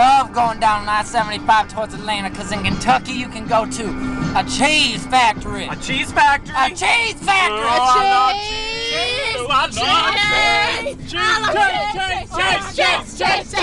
love going down I-75 towards Atlanta because in Kentucky you can go to a cheese factory. A cheese factory? A cheese factory. Oh, oh cheese. Cheese, cheese, cheese, cheese, cheese, cheese, cheese, cheese, cheese,